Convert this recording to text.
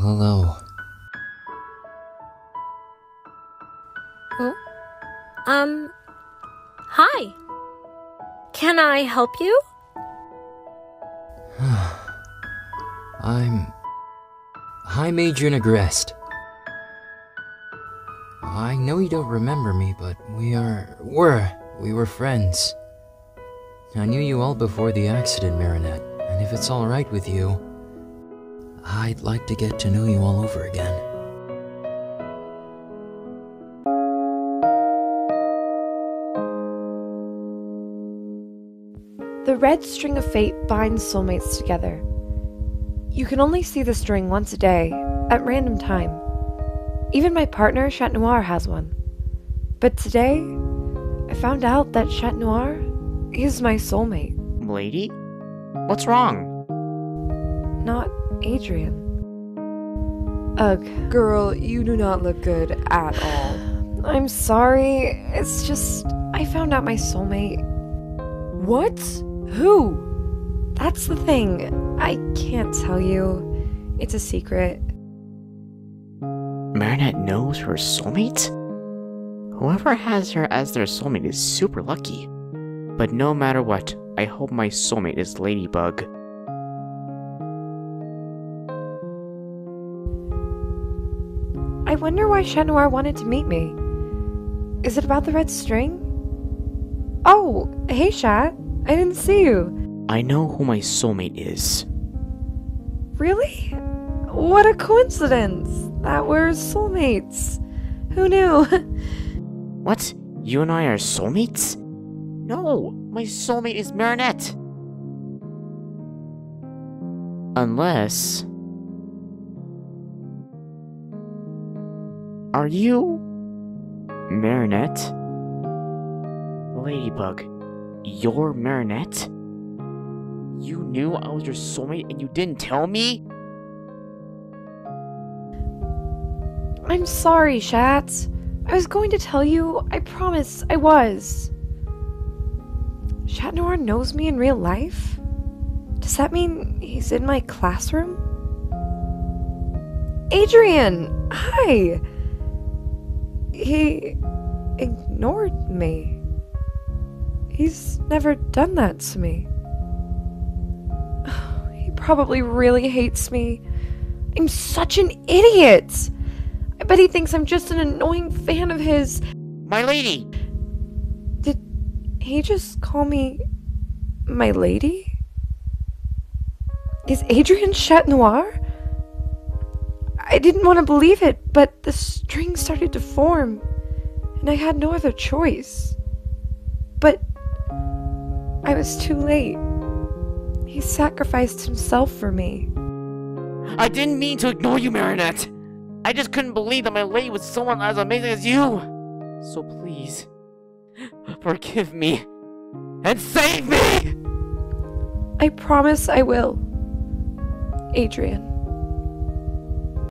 Hello. Oh? Um, hi. Can I help you? I'm. I'm Adrien Agreste. I know you don't remember me, but we are. were. We were friends. I knew you all before the accident, Marinette, and if it's alright with you, I'd like to get to know you all over again. The red string of fate binds soulmates together. You can only see the string once a day, at random time. Even my partner, Chat Noir, has one. But today, I found out that Chat Noir is my soulmate, Lady? What's wrong? not Adrien. Ugh, Girl, you do not look good at all. I'm sorry. It's just, I found out my soulmate. What? Who? That's the thing. I can't tell you. It's a secret. Marinette knows her soulmate? Whoever has her as their soulmate is super lucky. But no matter what, I hope my soulmate is Ladybug. Wonder why Chat wanted to meet me. Is it about the red string? Oh, hey Chat. I didn't see you. I know who my soulmate is. Really? What a coincidence that we're soulmates. Who knew? What? You and I are soulmates? No, my soulmate is Marinette. Unless. Are you. Marinette? Ladybug, you're Marinette? You knew I was your soulmate and you didn't tell me? I'm sorry, Chat. I was going to tell you. I promise I was. Chat Noir knows me in real life? Does that mean he's in my classroom? Adrien! Hi! He ignored me. He's never done that to me. He probably really hates me. I'm such an idiot! I bet he thinks I'm just an annoying fan of his. My lady! Did he just call me my lady? Is Adrien Chat Noir? I didn't want to believe it, but the string started to form, and I had no other choice. But I was too late. He sacrificed himself for me. I didn't mean to ignore you, Marinette! I just couldn't believe that my lady was someone as amazing as you! So please, forgive me and save me! I promise I will. Adrien.